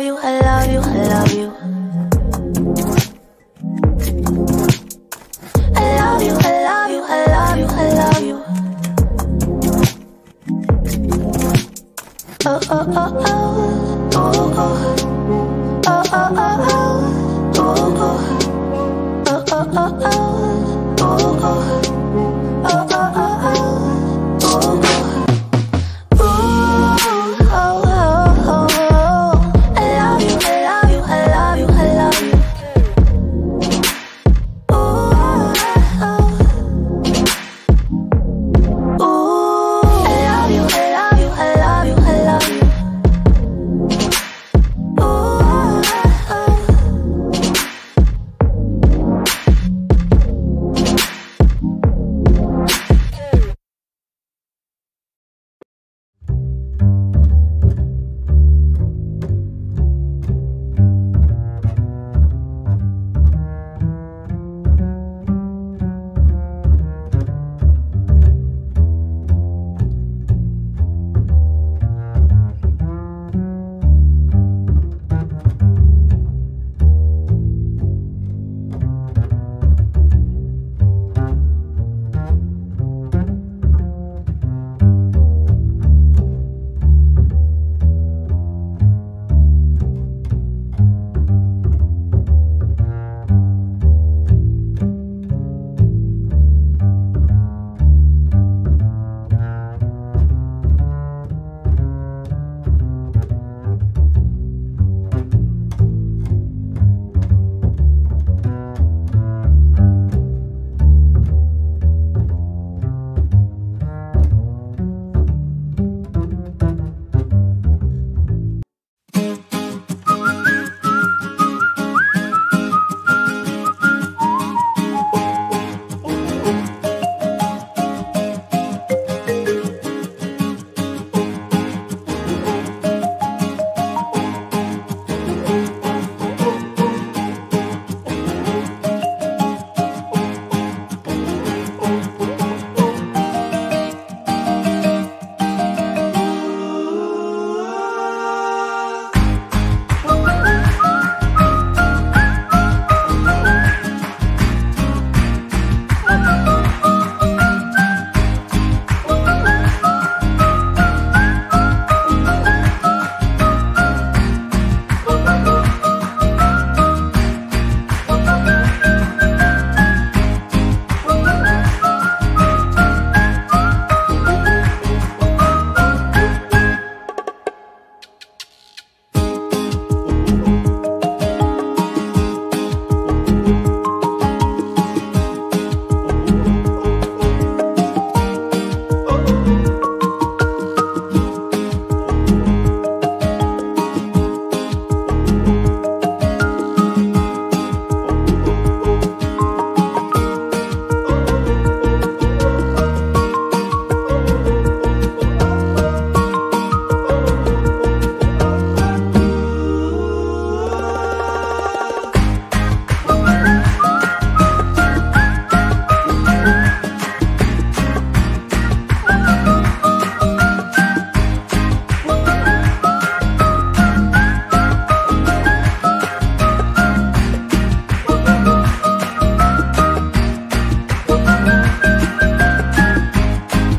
love you, I love you, I love you. I love you, I love you, I love you, I love you. Oh, oh, oh, oh, oh, oh, oh, oh, oh, oh, oh, oh, oh, oh, oh, oh.